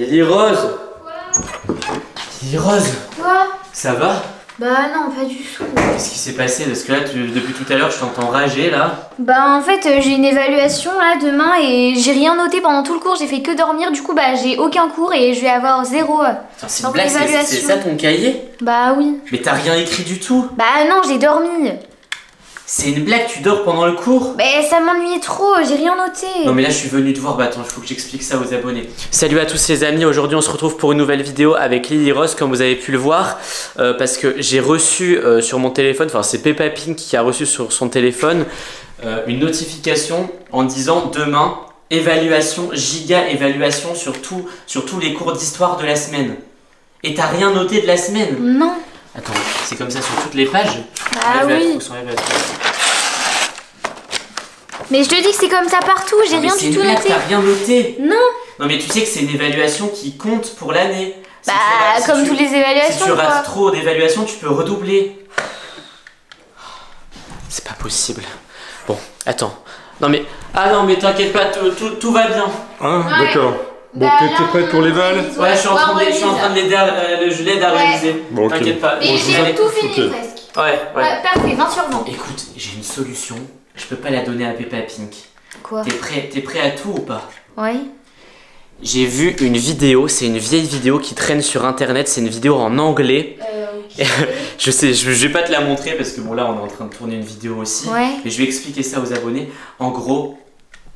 Lily Rose Lily Rose Quoi? Ça va? Bah non, pas du tout. Qu'est-ce qui s'est passé? Parce que là, tu- depuis tout à l'heure, je t'entends rager là. Bah en fait, euh, j'ai une évaluation là demain et j'ai rien noté pendant tout le cours, j'ai fait que dormir, du coup bah j'ai aucun cours et je vais avoir zéro. euh. C'est ça ton cahier? Bah oui. Mais t'as rien écrit du tout? Bah non, j'ai dormi. C'est une blague, tu dors pendant le cours Bah ça m'ennuyait trop, j'ai rien noté. Non mais là je suis venu te voir, bah attends, il faut que j'explique ça aux abonnés. Salut à tous les amis, aujourd'hui on se retrouve pour une nouvelle vidéo avec Lily Rose comme vous avez pu le voir euh, parce que j'ai reçu euh, sur mon téléphone, enfin c'est Peppa Pink qui a reçu sur son téléphone euh, une notification en disant demain évaluation, giga évaluation sur, tout, sur tous les cours d'histoire de la semaine. Et t'as rien noté de la semaine? Non. Attends, c'est comme ça sur toutes les pages? La oui. trousse, enlève la trousse. Mais je te dis que c'est comme ça partout, j'ai rien du tout noté. T'as rien noté Non. Non mais tu sais que c'est une évaluation qui compte pour l'année. Si Bah tu si comme tu- toutes les Si évaluations tu quoi. rates trop d'évaluations, tu peux redoubler. C'est pas possible. Bon, attends. Non mais... Ah non mais t'inquiète pas, tout, tout- tout va bien. Hein Ouais. D'accord. Bon, Bah, t'es prête pour les balles révise, Ouais, je suis en train de, je suis en train de l'aider à, euh, je l'aide à Ouais. réviser. Bon, ok. T'inquiète pas. Mais Bon, je vous j'ai tout fini presque. Ouais, ouais. Ouais, parfait, 20 sur 20. Écoute, j'ai une solution. Je peux pas la donner à Peppa Pink. Quoi T'es prêt, t'es prêt à tout ou pas Ouais. J'ai vu une vidéo, c'est une vieille vidéo qui traîne sur internet, c'est une vidéo en anglais. Euh, Je sais, je, je vais pas te la montrer parce que bon là on est en train de tourner une vidéo aussi. Ouais. Mais je vais expliquer ça aux abonnés. En gros,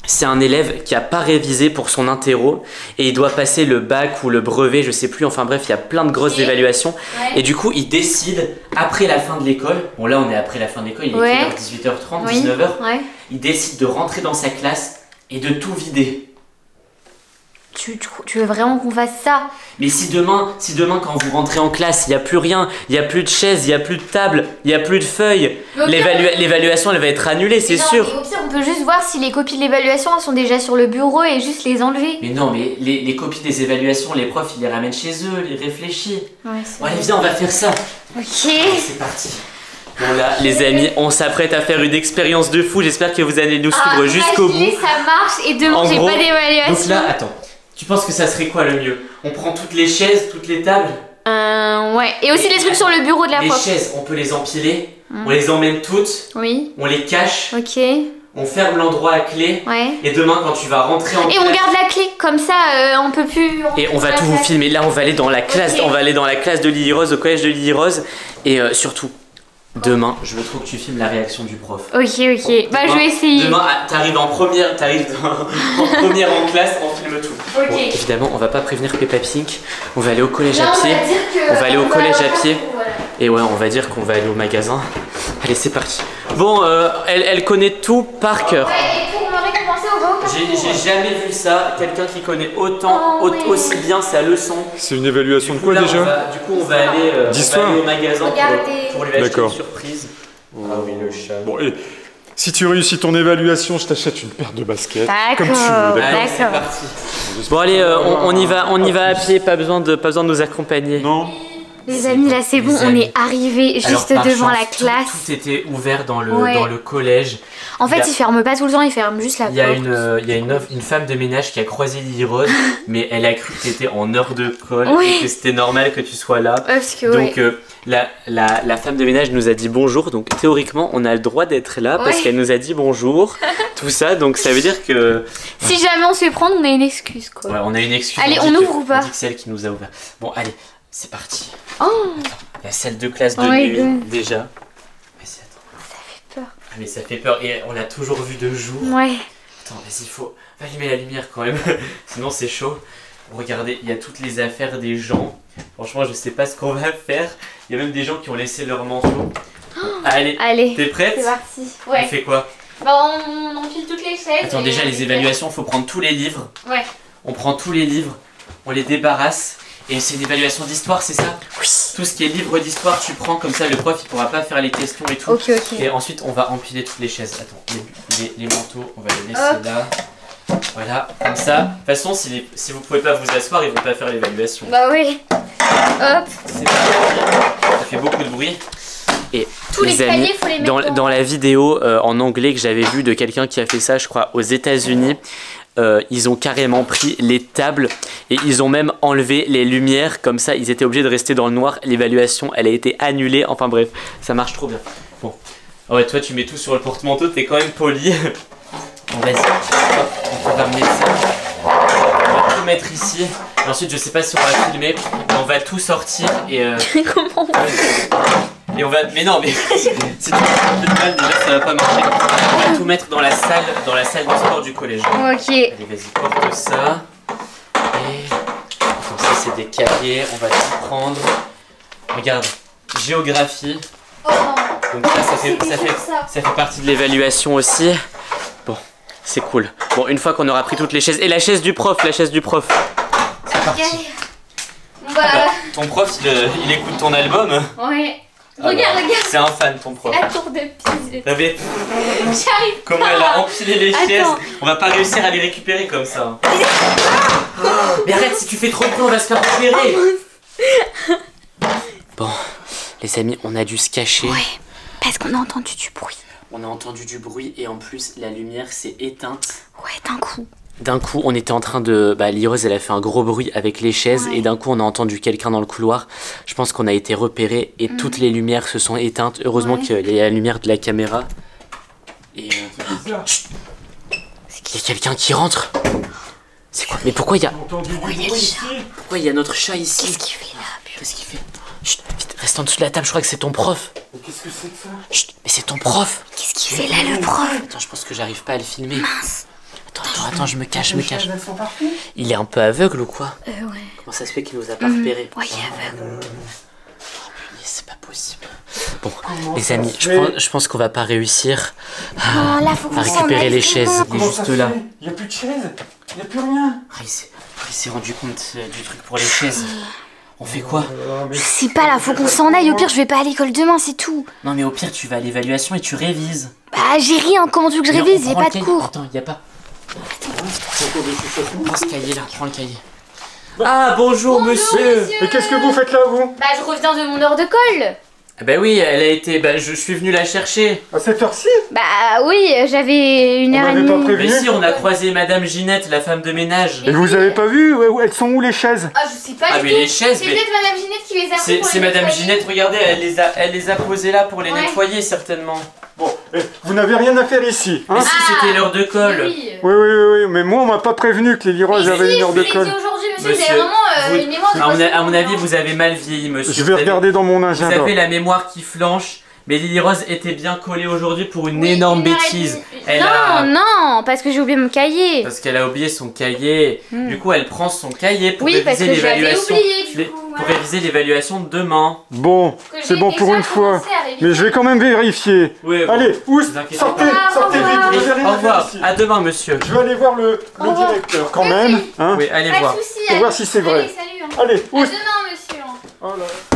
c'est un élève qui a pas révisé pour son interro et il doit passer le bac ou le brevet, je sais plus. Enfin bref, il y a plein de grosses évaluations. Ouais. Et du coup, il décide après la fin de l'école. Bon là, on est après la fin de l'école. Il est Ouais. quelle heure? 18h30, Oui. 19h. Ouais. Il décide de rentrer dans sa classe et de tout vider. Tu, tu, tu veux vraiment qu'on fasse ça? Mais si demain, si demain quand vous rentrez en classe, il n'y a plus rien, il n'y a plus de chaises, il n'y a plus de table, il n'y a plus de feuilles, l'évaluation elle va être annulée, c'est sûr. mais Au pire, on peut juste voir si les copies de l'évaluation sont déjà sur le bureau et juste les enlever. Mais non, mais les, les copies des évaluations, les profs ils les ramènent chez eux, les réfléchis. Ouais, Bon allez viens, on va faire ça. Ok. C'est parti. Bon là, les amis, on s'apprête à faire une expérience de fou. J'espère que vous allez nous Ah, suivre jusqu'au bout. ça marche et demain j'ai pas d'évaluation. Donc là, attends. Tu penses que ça serait quoi le mieux? On prend toutes les chaises, toutes les tables? Euh, ouais. Et aussi Et- les trucs sur le bureau de la Les prof. chaises, on peut les empiler, Mm. on les emmène toutes, Oui. on les cache, Ok. on ferme l'endroit à clé. Ouais. Et demain, quand tu vas rentrer en Et on garde la clé, comme ça euh, on peut plus. et on va tout vous filmer. Là, on va aller dans la classe, on va aller dans la classe de Lily Rose, au collège de Lily Rose, et euh, surtout, demain, je veux trop que tu filmes la réaction du prof. Ok, ok. Bah je vais essayer. Demain, ah, t'arrives en première, t'arrives en première en classe, on filme tout. Ok. Bon, évidemment, on va pas prévenir Peppa Pink. On va aller au collège à on pied. va dire que on va aller au collège à pied. Et ouais, on va dire qu'on va aller au magasin. Allez, c'est parti. Bon, euh, elle, elle connaît tout par cœur. Ouais, et pour me récompenser au beau J'ai jamais vu ça. Quelqu'un qui connaît autant, Oh, au- oui. aussi bien sa leçon. C'est une évaluation de quoi là, déjà va- Du coup, on va aller, euh, on va D'histoire aller au magasin pour, pour lui acheter une surprise. Ah oui, le chat. Bon, et si tu réussis ton évaluation, je t'achète une paire de baskets. Comme tu veux, D'accord. d'accord Allez, c'est D'accord. parti. Bon allez, euh, on, on y va, on y va à pied, pas besoin de, pas besoin de nous accompagner. Non Les amis, là c'est bon, on est arrivé juste devant chance, la classe. Tout, était ouvert dans le, Ouais. dans le collège. En fait, il y a- ils ferment pas tout le temps, ils ferment juste la Il y a porte. une, euh, il y a une, une femme de ménage qui a croisé Lily Rose, mais elle a cru que t'étais en heure de colle Oui. et que c'était normal que tu sois là. Parce que ouais. Donc euh, la, la, la femme de ménage nous a dit bonjour, donc théoriquement on a le droit d'être là parce Ouais. qu'elle nous a dit bonjour, tout ça, donc ça veut dire que Si jamais on se fait prendre, on a une excuse quoi. ouais, on a une excuse. Allez, on que- ouvre ou pas c'est elle qui nous a ouvert. Bon allez, c'est parti. Oh, La salle de classe de Oh nuit déjà. Attends. ça fait peur. Ah mais ça fait peur et on l'a toujours vu de jour. Ouais. Attends, vas-y, faut allumer la lumière quand même, sinon c'est chaud. Regardez, il y a toutes les affaires des gens. Franchement, je sais pas ce qu'on va faire. Il y a même des gens qui ont laissé leur manteau. Allez, Allez, t'es prête c'est parti. On Ouais. fait quoi Bah, on enfile toutes les chaises. Attends, déjà on les évaluations, faut prendre tous les livres. Ouais. On prend tous les livres, on les débarrasse. Et c'est une évaluation d'histoire, c'est ça Oui. Tout ce qui est livre d'histoire, tu prends comme ça, le prof il pourra pas faire les questions et tout. Ok, ok. Et ensuite, on va empiler toutes les chaises. Attends, les, les- les manteaux, on va les laisser Hop. là. Voilà, comme ça. De toute façon, si, les- si vous pouvez pas vous asseoir, ils vont pas faire l'évaluation. Bah oui. Hop. C'est parti. Ça fait beaucoup de bruit. Et Tous les, amis, paliers, faut les mettre dans la vidéo euh, en anglais que j'avais vue de quelqu'un qui a fait ça, je crois, aux États-Unis, euh, ils ont carrément pris les tables et ils ont même enlevé les lumières. Comme ça, ils étaient obligés de rester dans le noir. L'évaluation, elle a été annulée. Enfin bref, ça marche trop bien. Bon. Ah ouais, toi, tu mets tout sur le porte-manteau, t'es quand même poli. Bon, vas-y. On peut ramener ça. On va tout mettre ici. Et ensuite, je sais pas si on va filmer, mais on va tout sortir et. euh, Comment et on va. Mais non, mais si tu fais un peu de mal, déjà ça va pas marcher. On va tout mettre dans la salle, dans la salle de sport du collège. Ok. Allez, vas-y, porte ça. Et comme ça, c'est des cahiers. On va tout prendre. Regarde, géographie. Oh non. Donc ça, ça fait, ça fait, ça. ça fait partie de l'évaluation aussi. Bon, c'est cool. Bon, une fois qu'on aura pris toutes les chaises. Et la chaise du prof, la chaise du prof. C'est parti. Bah, ton prof, il, euh, il écoute ton album. ouais. Ah Regarde, bah, regarde. C'est un fan, ton prof. La tour de Pise. J'arrive Comment elle a empilé les Attends. chaises On va pas réussir à les récupérer comme ça. Mais arrête, si tu fais trop de bruit, on va se faire repérer. Bon, les amis, on a dû se cacher. Ouais. Parce qu'on a entendu du bruit. On a entendu du bruit et en plus, la lumière s'est éteinte. Ouais, d'un coup. D'un coup, on était en train de. Bah, Lireuse, elle a fait un gros bruit avec les chaises Ouais. et d'un coup, on a entendu quelqu'un dans le couloir. Je pense qu'on a été repéré et toutes les lumières se sont éteintes. Heureusement Ouais. qu'il y a la lumière de la caméra. Et. euh, Il y a quelqu'un qui rentre. C'est quoi? Mais pourquoi il y a. Du il y a bruit le ici. Pourquoi il y a notre chat ici? Qu'est-ce qu'il fait là Qu'est-ce qu'il fait? Chut, vite, reste en dessous de la table, je crois que c'est ton prof. Mais qu'est-ce que c'est que ça? Chut, mais c'est ton prof. Qu'est-ce qu'il fait là, le prof? Attends, je pense que j'arrive pas à le filmer. Mince. Attends, je me cache, je me cache. Il est un peu aveugle ou quoi Euh, ouais. Comment ça se fait qu'il nous a pas repéré Ouais, il est aveugle. C'est pas possible. Bon, les amis, je, pense- je pense qu'on va pas réussir Oh, là, faut qu'on à s'en récupérer les chaises. Il est juste là. Il n'y a plus de chaises. Il n'y a plus rien. Ah, il s'est il s'est rendu compte euh, du truc pour les chaises. On fait quoi Je sais pas là, faut qu'on s'en aille. Au pire, je vais pas à l'école demain, c'est tout. Non, mais au pire, tu vas à l'évaluation et tu révises. Bah, j'ai rien. Comment tu veux que je révise? J'ai pas de cours. Attends, y a pas. Prends ce cahier là, prends le cahier. Ah, bonjour, monsieur Mais qu'est-ce que vous faites là, vous? Bah, je reviens de mon heure de colle. Ah Bah oui, elle a été. Bah, je, suis venu la chercher. À cette heure-ci Bah, oui, j'avais une On heure et demie. prévenu. Mais si, on a croisé Madame Ginette, la femme de ménage. Et vous avez pas vu où- où- Elles sont où les chaises Ah, je sais pas Ah, mais les chaises, C'est mais. peut-être Madame Ginette qui les a C'est Madame nettoyer. Ginette, regardez, elle les a, elle les a posées là pour les Ouais. nettoyer certainement. Bon, eh, vous n'avez rien à faire ici, hein Mais si c'était l'heure de colle. Oui. Oui, oui, mais moi on m'a pas prévenu que les Mais avaient si, une heure je de colle. Aujourd'hui, monsieur, Monsieur, vous avez vraiment euh, vous- une mémoire de À mon, à avis, hein. vous avez mal vieilli, monsieur. Je Vous vais avez- regarder dans mon Vous agenda. avez la mémoire qui flanche, mais Lily Rose était bien collée aujourd'hui pour une Oui, énorme bêtise. Elle non, a- non, parce que j'ai oublié mon cahier. Parce qu'elle a oublié son cahier. Hmm. Du coup, elle prend son cahier pour Oui, réviser l'évaluation. Pour réviser l'évaluation de demain. Bon, c'est bon pour une fois. Mais je vais quand même vérifier. Oui, bon. Allez, vous inquiétez Sortez, pas. sortez Au vite, au revoir. À demain, monsieur. Je vais aller voir le, directeur quand Oui, même. Hein. Oui, allez Pas voir. de soucis. Pour voir si c'est vrai. Allez, salut. hein. Allez, À demain, monsieur. Oh là.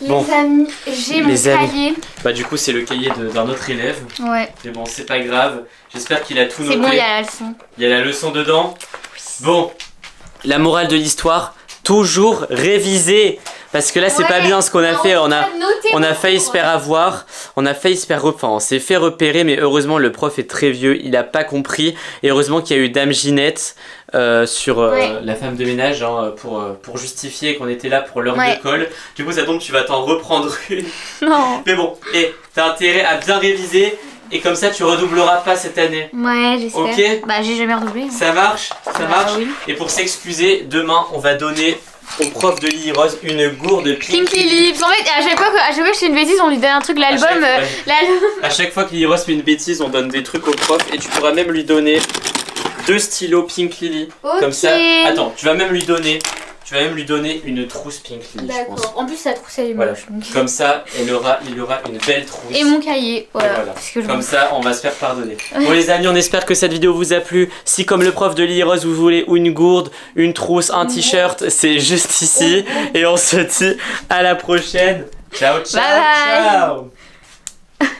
Les amis, j'ai mon cahier. Bah, du coup, c'est le cahier d'un autre élève. Ouais, Mais bon, c'est pas grave. J'espère qu'il a tout c'est noté. bon, il y a la leçon. Il y a la leçon dedans. Bon, la morale de l'histoire, toujours réviser. Parce que là, c'est pas bien ce qu'on a fait. On a, on a failli se faire avoir. On a failli se faire rep- enfin, on s'est fait repérer, mais heureusement, le prof est très vieux. Il a pas compris. Et heureusement qu'il y a eu Dame Ginette euh, sur euh, Ouais. la femme de ménage hein, pour, euh, pour justifier qu'on était là pour l'heure Ouais. de colle. Du coup, ça tombe, tu vas t'en reprendre une. Non. Mais bon, et t'as intérêt à bien réviser. Et comme ça, tu redoubleras pas cette année. Ouais, j'espère. Ok. Bah, j'ai jamais redoublé. Ça marche Ça Bah, marche oui. Et pour s'excuser, demain, on va donner au prof de Lily Rose une gourde Pink Pink Lily. En fait, à chaque fois que, à chaque fois que je fais une bêtise, on lui donne un truc, l'album. À chaque- euh. À chaque fois que Lily Rose fait une bêtise, on donne des trucs au prof et tu pourras même lui donner deux stylos Pink Lily. Comme ça. Attends, tu vas même lui donner. Tu vas même lui donner une trousse Pink Lily, je pense. D'accord. En plus, sa trousse, elle est Voilà. moche. donc. Comme ça, elle aura, il aura une belle trousse. Et mon cahier. Voilà. voilà. Parce que je Comme ça, on va se faire pardonner. Bon les amis, on espère que cette vidéo vous a plu. Si comme le prof de Lily Rose, vous voulez ou une gourde, une trousse, un t-shirt, c'est juste ici. Et on se dit à la prochaine. Ciao, ciao, Bye bye. ciao